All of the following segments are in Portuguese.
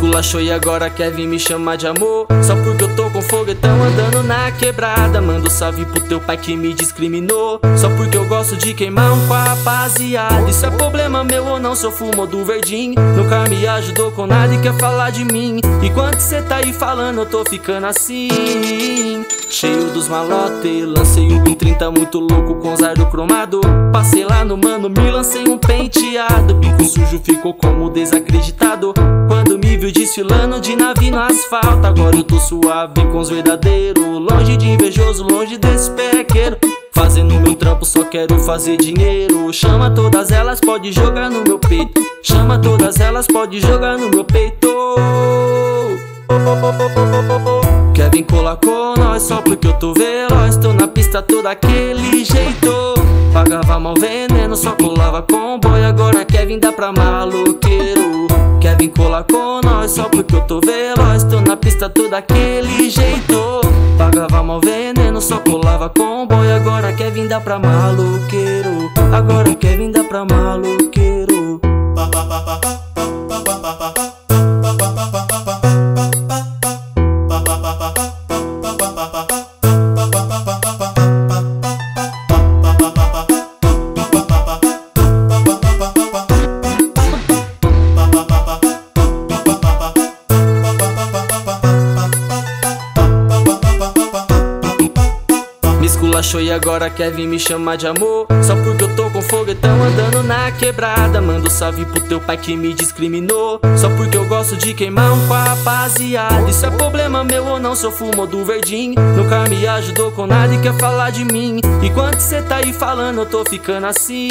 esculachou e agora quer vir me chamar de amor. Só porque eu tô com foguetão andando na quebrada. Mando salve pro teu pai que me discriminou. Só porque eu gosto de queimar um com a rapaziada. Isso é problema meu ou não, sou fumo do verdinho. Nunca me ajudou com nada e quer falar de mim. Enquanto cê tá aí falando eu tô ficando assim Cheio dos malote, lancei um 30 muito louco com zardo cromado. Passei lá no mano, me lancei um penteado. Bico sujo ficou como desacreditado. Quando me viu desfilando de navio no asfalto. Agora eu tô suave com os verdadeiros. Longe de invejoso, longe desse perequeiro. Fazendo meu trampo, só quero fazer dinheiro. Chama todas elas, pode jogar no meu peito. Chama todas elas, pode jogar no meu peito Kevin colocou nós só porque eu tô veloz. Tô na pista todo aquele jeito. Pagava mal veneno, só colava com boy Agora Kevin dá pra maloqueiro. Kevin colocou nós só porque eu tô veloz. Tô na pista todo aquele jeito. Pagava mal veneno, só colava com boy Agora Kevin dá pra maloqueiro. Agora Kevin dá pra maloqueiro E agora quer vir me chamar de amor? Só porque eu tô com foguetão andando na quebrada. Mando salve pro teu pai que me discriminou. Só porque eu gosto de queimar um com a rapaziada. Isso é problema meu ou não, sou fumo do verdinho. Nunca me ajudou com nada e quer falar de mim. Enquanto cê tá aí falando eu tô ficando assim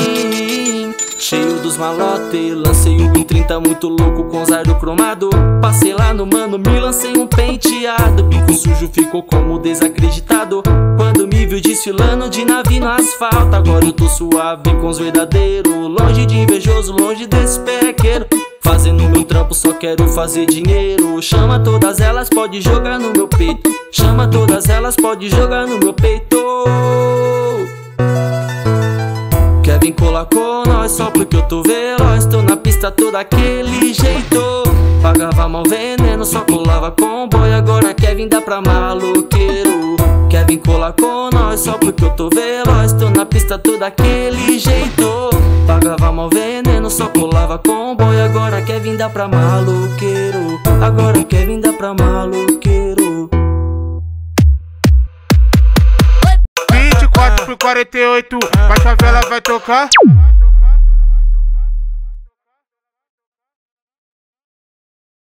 Cheio dos malote, lancei um 30 muito louco com zardo cromado. Passei lá no mano, me lancei um penteado. Bico sujo ficou como desacreditado. Quando me viu desfilando de navio no asfalto. Agora eu tô suave com os verdadeiros. Longe de invejoso, longe desse perequeiro. Fazendo meu trampo, só quero fazer dinheiro. Chama todas elas, pode jogar no meu peito. Chama todas elas, pode jogar no meu peito Kevin colocou nós só porque eu tô veloz. Tô na pista todo aquele jeito. Pagava mal veneno, só colava com boy Agora Kevin dá pra maloqueiro. Kevin colocou nós só porque eu tô veloz. Tô na pista todo aquele jeito. Pagava mal veneno, só colava com boy Agora Kevin dá pra maloqueiro. Agora Kevin dá pra maloqueiro 24 por 48, vai favela vai tocar.